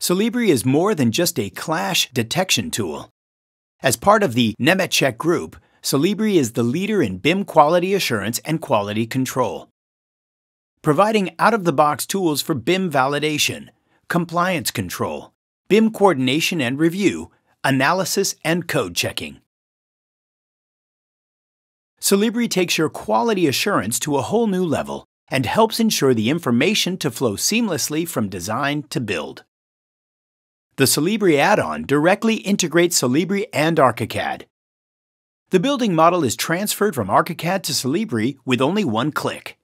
Solibri is more than just a clash detection tool. As part of the Nemetschek Group, Solibri is the leader in BIM quality assurance and quality control. Providing out of the box tools for BIM validation, compliance control, BIM coordination and review, analysis, and code checking. Solibri takes your quality assurance to a whole new level and helps ensure the information to flow seamlessly from design to build. The Solibri add-on directly integrates Solibri and ArchiCAD. The building model is transferred from ArchiCAD to Solibri with only one click.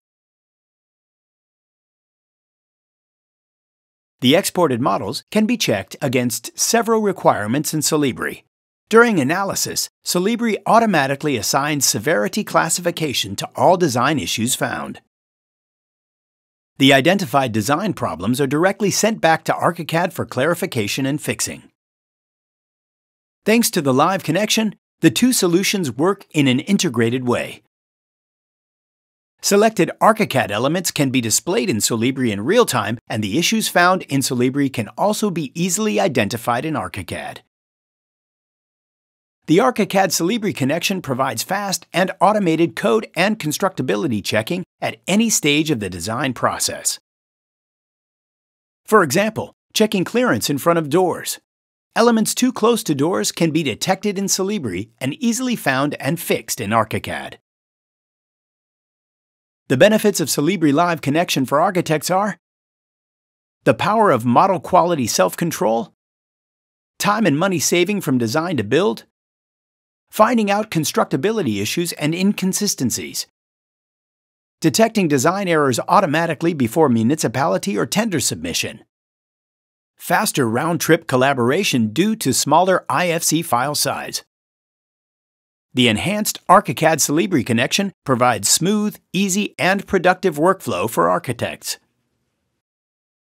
The exported models can be checked against several requirements in Solibri. During analysis, Solibri automatically assigns severity classification to all design issues found. The identified design problems are directly sent back to ArchiCAD for clarification and fixing. Thanks to the live connection, the two solutions work in an integrated way. Selected ArchiCAD elements can be displayed in Solibri in real time, and the issues found in Solibri can also be easily identified in ArchiCAD. The ArchiCAD Solibri connection provides fast and automated code and constructability checking at any stage of the design process. For example, checking clearance in front of doors. Elements too close to doors can be detected in Solibri and easily found and fixed in ArchiCAD. The benefits of Solibri Live Connection for architects are the power of model quality self-control, time and money saving from design to build, finding out constructability issues and inconsistencies, detecting design errors automatically before municipality or tender submission, faster round-trip collaboration due to smaller IFC file size, the enhanced ArchiCAD Solibri connection provides smooth, easy, and productive workflow for architects.